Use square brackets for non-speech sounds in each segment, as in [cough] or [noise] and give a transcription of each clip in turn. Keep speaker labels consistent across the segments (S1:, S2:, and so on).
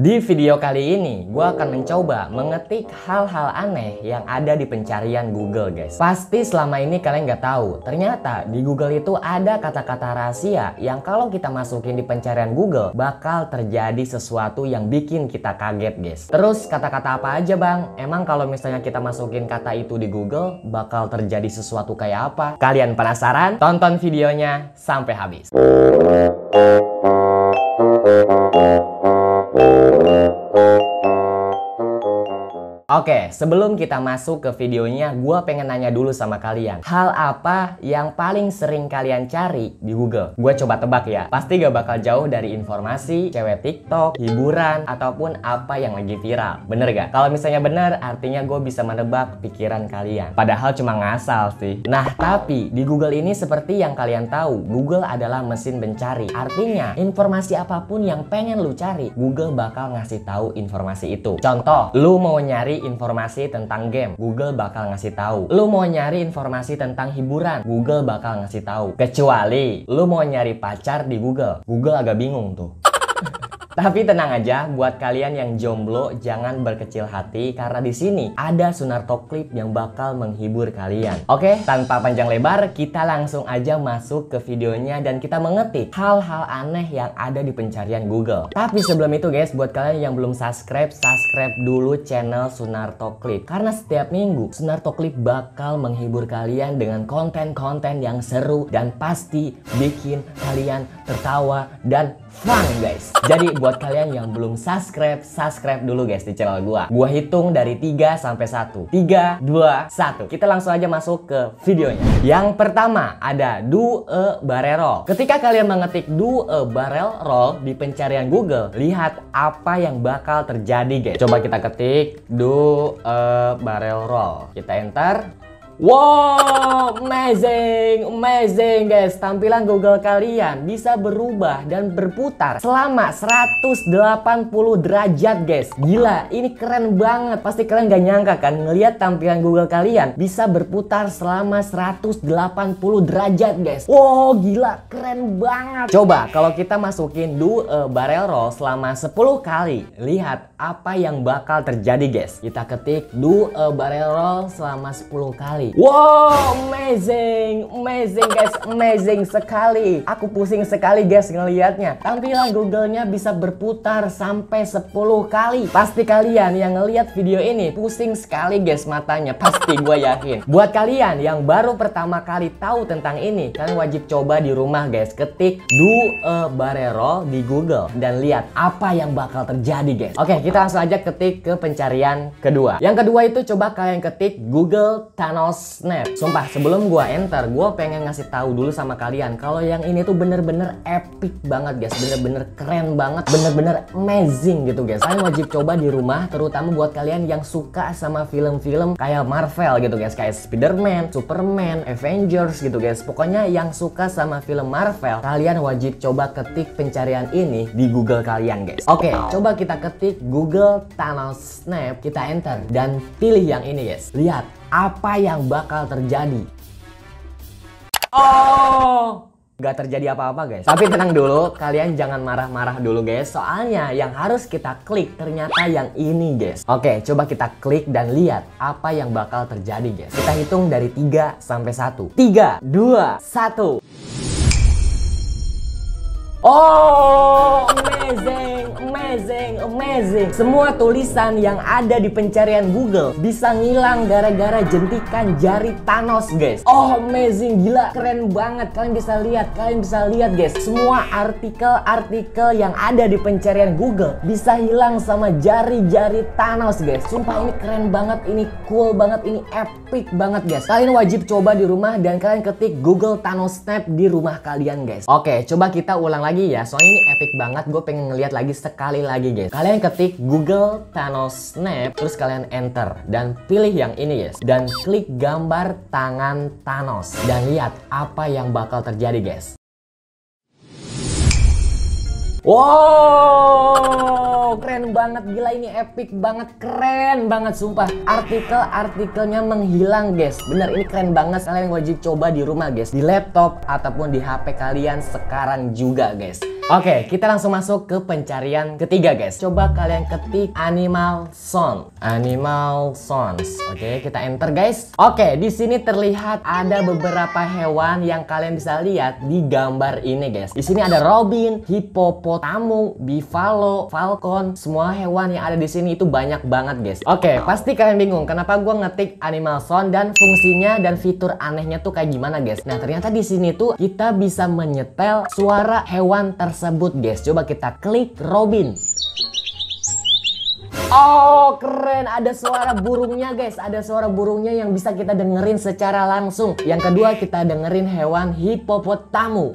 S1: Di video kali ini, gue akan mencoba mengetik hal-hal aneh yang ada di pencarian Google, guys. Pasti selama ini kalian nggak tahu, ternyata di Google itu ada kata-kata rahasia yang kalau kita masukin di pencarian Google bakal terjadi sesuatu yang bikin kita kaget, guys. Terus kata-kata apa aja, bang? Emang kalau misalnya kita masukin kata itu di Google bakal terjadi sesuatu kayak apa? Kalian penasaran? Tonton videonya sampai habis. Oke, sebelum kita masuk ke videonya, gue pengen nanya dulu sama kalian. Hal apa yang paling sering kalian cari di Google? Gue coba tebak ya. Pasti gak bakal jauh dari informasi, cewek TikTok, hiburan, ataupun apa yang lagi viral. Bener gak? Kalau misalnya bener, artinya gue bisa menebak pikiran kalian. Padahal cuma ngasal sih. Nah, tapi di Google ini seperti yang kalian tahu, Google adalah mesin pencari. Artinya, informasi apa pun yang pengen lu cari, Google bakal ngasih tahu informasi itu. Contoh, lu mau nyari informasi tentang game, Google bakal ngasih tahu. Lu mau nyari informasi tentang hiburan, Google bakal ngasih tahu. Kecuali lu mau nyari pacar di Google, Google agak bingung tuh. Tapi tenang aja, buat kalian yang jomblo jangan berkecil hati karena di sini ada Sunarto Clip yang bakal menghibur kalian. Oke, tanpa panjang lebar, kita langsung aja masuk ke videonya dan kita mengetik hal-hal aneh yang ada di pencarian Google. Tapi sebelum itu guys, buat kalian yang belum subscribe, subscribe dulu channel Sunarto Clip. Karena setiap minggu Sunarto Clip bakal menghibur kalian dengan konten-konten yang seru dan pasti bikin kalian tertawa dan fun guys. Jadi buat kalian yang belum subscribe, subscribe dulu guys di channel gua. Gua hitung dari 3 sampai 1. 3, 2, 1. Kita langsung aja masuk ke videonya. Yang pertama ada do a barrel roll. Ketika kalian mengetik do a barrel roll di pencarian Google, lihat apa yang bakal terjadi guys. Coba kita ketik do a barrel roll. Kita enter. Wow, amazing, amazing guys. Tampilan Google kalian bisa berubah dan berputar selama 180 derajat guys. Gila, ini keren banget. Pasti kalian gak nyangka kan ngelihat tampilan Google kalian bisa berputar selama 180 derajat guys. Wow, gila, keren banget. Coba kalau kita masukin do a barrel roll selama 10 kali, lihat apa yang bakal terjadi guys. Kita ketik do a barrel roll selama 10 kali. Wow, amazing, amazing guys, amazing sekali. Aku pusing sekali guys ngelihatnya. Tampilan Google-nya bisa berputar sampai 10 kali. Pasti kalian yang ngelihat video ini pusing sekali guys matanya. Pasti gue yakin. Buat kalian yang baru pertama kali tahu tentang ini, kalian wajib coba di rumah guys. Ketik do a barrel di Google dan lihat apa yang bakal terjadi guys. Oke, kita langsung aja ketik ke pencarian kedua. Yang kedua itu coba kalian ketik Google Thanos Snap. Sumpah sebelum gua enter, gua pengen ngasih tahu dulu sama kalian kalau yang ini tuh bener-bener epic banget guys, bener-bener keren banget, bener-bener amazing gitu guys. Kalian wajib coba di rumah, terutama buat kalian yang suka sama film-film kayak Marvel gitu guys, kayak Spider-Man, Superman, Avengers gitu guys. Pokoknya yang suka sama film Marvel, kalian wajib coba ketik pencarian ini di Google kalian guys. Oke, coba kita ketik Google Thanos Snap, kita enter dan pilih yang ini guys. Lihat apa yang bakal terjadi. Oh, Gak terjadi apa-apa guys. Tapi tenang dulu, kalian jangan marah-marah dulu guys. Soalnya yang harus kita klik ternyata yang ini guys. Oke, coba kita klik dan lihat apa yang bakal terjadi guys. Kita hitung dari 3 sampai 1. 3, 2, 1. Oh, amazing, amazing. Semua tulisan yang ada di pencarian Google bisa ngilang gara-gara jentikan jari Thanos, guys. Oh, amazing, gila, keren banget. Kalian bisa lihat, kalian bisa lihat, guys. Semua artikel-artikel yang ada di pencarian Google bisa hilang sama jari-jari Thanos, guys. Sumpah ini keren banget, ini cool banget, ini epic banget, guys. Kalian wajib coba di rumah dan kalian ketik Google Thanos Snap di rumah kalian, guys. Oke, coba kita ulang lagi ya soalnya ini epic banget gue pengen ngeliat lagi sekali lagi guys. Kalian ketik Google Thanos Snap terus kalian enter. Dan pilih yang ini guys. Dan klik gambar tangan Thanos. Dan lihat apa yang bakal terjadi guys. Wow, keren banget. Gila ini epic banget, keren banget sumpah. Artikel-artikelnya menghilang guys. Bener ini keren banget. Kalian wajib coba di rumah guys, di laptop ataupun di HP kalian sekarang juga guys. Oke, kita langsung masuk ke pencarian ketiga guys. Coba kalian ketik animal sound. Animal sounds. Oke, kita enter guys. Oke, di sini terlihat ada beberapa hewan yang kalian bisa lihat di gambar ini guys. Di sini ada robin, hippopotamu, buffalo, falcon, semua hewan yang ada di sini itu banyak banget guys. Oke, pasti kalian bingung kenapa gue ngetik animal sound dan fungsinya dan fitur anehnya tuh kayak gimana guys. Nah, ternyata di sini tuh kita bisa menyetel suara hewan tersebut guys. Coba kita klik Robin. Oh keren ada suara burungnya guys Ada suara burungnya yang bisa kita dengerin secara langsung Yang kedua kita dengerin hewan hipopotamu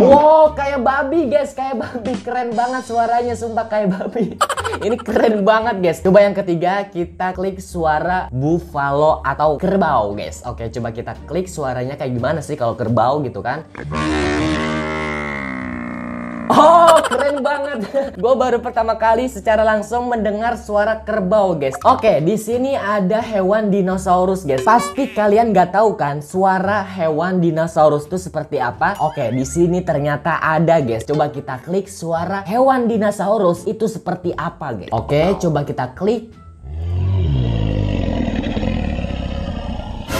S1: Wow kayak babi guys. Kayak babi. Keren banget suaranya Sumpah kayak babi. [laughs] Ini keren banget guys. Coba yang ketiga kita klik suara buffalo atau kerbau guys. Oke coba kita klik suaranya kayak gimana sih kalau kerbau gitu kan? Oh, keren banget. Gue baru pertama kali secara langsung mendengar suara kerbau, guys. Oke, di sini ada hewan dinosaurus, guys. Pasti kalian gak tahu kan suara hewan dinosaurus itu seperti apa? Oke, di sini ternyata ada, guys. Coba kita klik suara hewan dinosaurus itu seperti apa, guys. Oke, coba kita klik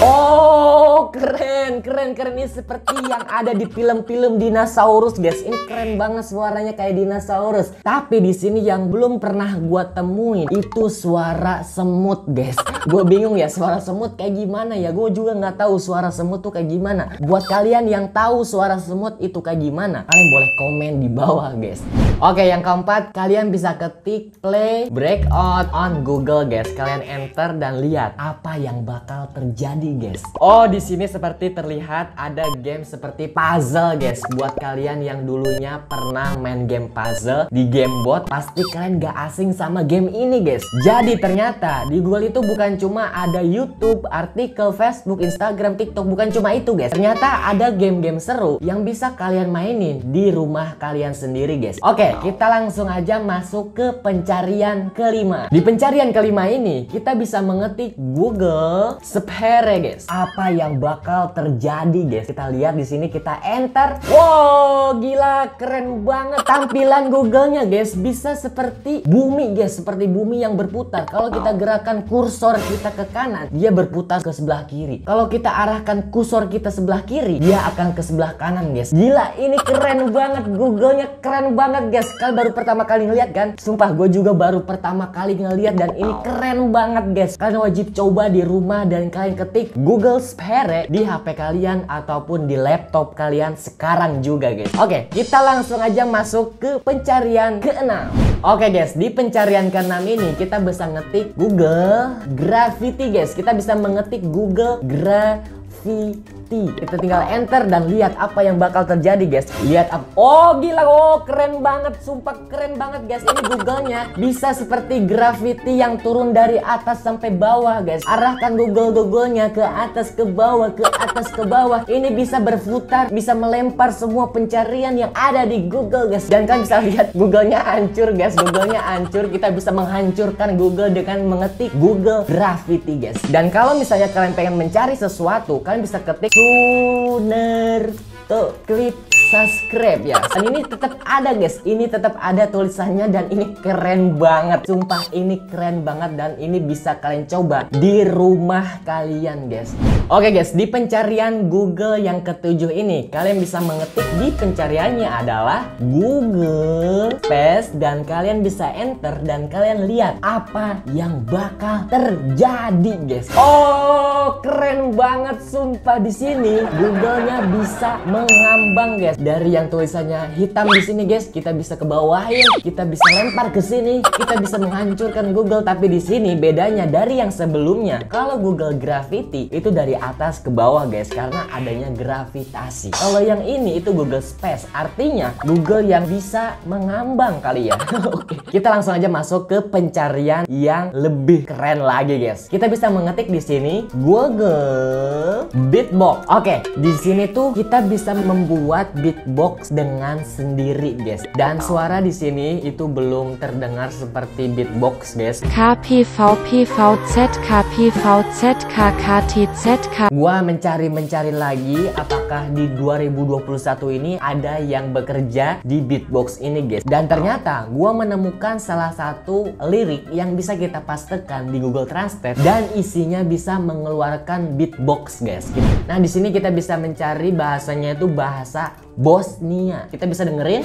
S1: Oh keren keren keren ini seperti yang ada di film-film dinosaurus guys. Ini keren banget suaranya kayak dinosaurus. Tapi di sini yang belum pernah gua temuin itu suara semut guys gue bingung ya suara semut kayak gimana ya gue juga nggak tahu suara semut tuh kayak gimana buat kalian yang tahu suara semut itu kayak gimana kalian boleh komen di bawah guys oke yang keempat kalian bisa ketik play breakout on Google guys kalian enter dan lihat apa yang bakal terjadi guys. Oh, di sini seperti terlihat ada game seperti puzzle guys. Buat kalian yang dulunya pernah main game puzzle di game bot, pasti kalian gak asing sama game ini guys. Jadi ternyata di Google itu bukan cuma ada YouTube, artikel, Facebook, Instagram, TikTok, bukan cuma itu guys. Ternyata ada game-game seru yang bisa kalian mainin di rumah kalian sendiri guys. Oke, kita langsung aja masuk ke pencarian kelima. Di pencarian kelima ini kita bisa mengetik Google Sphere guys. Apa yang bakal terjadi guys? Kita lihat di sini kita enter. Wow, gila keren banget tampilan Google-nya guys. Bisa seperti bumi guys, seperti bumi yang berputar. Kalau kita gerakan kursor kita ke kanan, dia berputar ke sebelah kiri. Kalau kita arahkan kursor kita sebelah kiri, dia akan ke sebelah kanan guys. Gila, ini keren banget. Google-nya keren banget guys. Kalian baru pertama kali ngeliat kan? Sumpah, gue juga baru pertama kali ngeliat dan ini keren banget guys. Kalian wajib coba di rumah dan kalian ketik Google Sphere di HP kalian ataupun di laptop kalian sekarang juga guys. Oke, kita langsung aja masuk ke pencarian keenam. Oke guys, di pencarian keenam ini kita bisa ngetik Google Gravity guys. Kita bisa mengetik Google Gravity kita tinggal enter dan lihat apa yang bakal terjadi guys. Lihat apa? Oh gila, oh keren banget, sumpah keren banget guys. Ini Google-nya bisa seperti gravity yang turun dari atas sampai bawah guys. Arahkan Google Google-nya ke atas ke bawah, ke atas ke bawah. Ini bisa berputar, bisa melempar semua pencarian yang ada di Google guys. Dan kalian bisa lihat Google-nya hancur guys. Google-nya hancur. Kita bisa menghancurkan Google dengan mengetik Google Gravity guys. Dan kalau misalnya kalian pengen mencari sesuatu, kalian bisa ketik Suner tuh klik subscribe ya. Dan ini tetap ada guys. Ini tetap ada tulisannya dan ini keren banget. Sumpah ini keren banget dan ini bisa kalian coba di rumah kalian guys. Oke guys di pencarian Google yang ketujuh ini kalian bisa mengetik di pencariannya adalah Google Space dan kalian bisa enter dan kalian lihat apa yang bakal terjadi guys. Oh keren banget. Sumpah di sini Google-nya bisa mengambang guys dari yang tulisannya hitam di sini guys kita bisa ke bawahin kita bisa lempar ke sini kita bisa menghancurkan Google. Tapi di sini bedanya dari yang sebelumnya. Kalau Google Gravity itu dari atas ke bawah guys karena adanya gravitasi. Kalau yang ini itu Google Space. Artinya Google yang bisa mengambang kali ya. [laughs] Oke kita langsung aja masuk ke pencarian yang lebih keren lagi guys. Kita bisa mengetik di sini Google Beatbox. Oke di sini tuh kita bisa membuat beatbox dengan sendiri guys. Dan suara di sini itu belum terdengar seperti beatbox guys.
S2: KPVPVZ KPVZ KKTZ
S1: Gua mencari-mencari lagi apakah di 2021 ini ada yang bekerja di beatbox ini guys. Dan ternyata gua menemukan salah satu lirik yang bisa kita pastekan di Google Translate dan isinya bisa mengeluarkan beatbox guys. Nah, di sini kita bisa mencari bahasanya itu bahasa Bosnia. Kita bisa dengerin.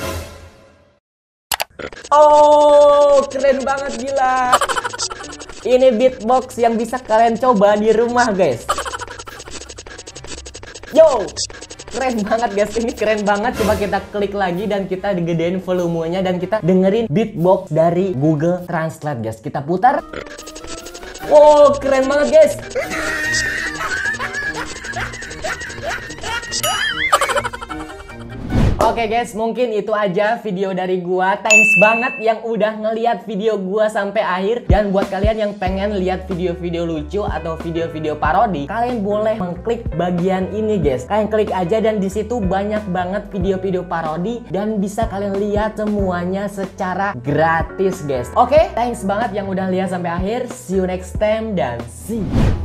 S1: Oh, keren banget gila. Ini beatbox yang bisa kalian coba di rumah, guys. Yo, keren banget guys. Ini keren banget. Coba kita klik lagi dan kita digedein volumenya dan kita dengerin beatbox dari Google Translate, guys. Kita putar. Wow, keren banget, guys. Oke guys, mungkin itu aja video dari gua. Thanks banget yang udah ngeliat video gua sampai akhir. Dan buat kalian yang pengen lihat video-video lucu atau video-video parodi, kalian boleh mengklik bagian ini guys. Kalian klik aja dan di situ banyak banget video-video parodi dan bisa kalian lihat semuanya secara gratis guys. Oke, thanks banget yang udah lihat sampai akhir. See you next time dan see you.